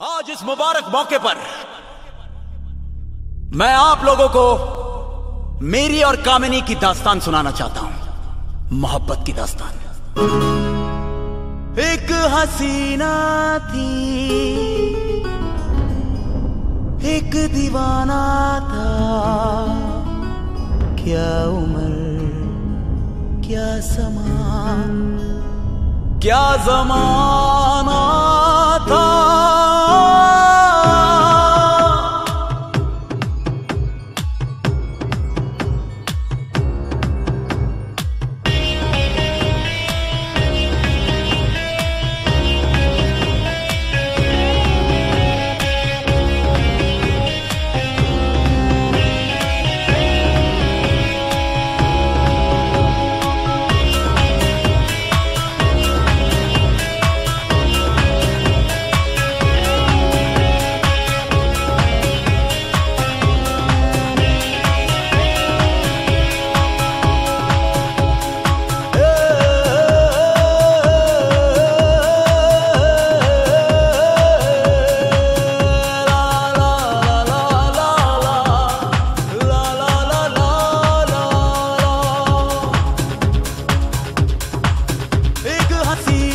आज इस मुबारक मौके पर मैं आप लोगों को मेरी और कामिनी की दास्तान सुनाना चाहता हूँ। मोहब्बत की दास्तान। एक हसीना थी, एक दीवाना था। क्या उम्र, क्या समा क्या जमा así.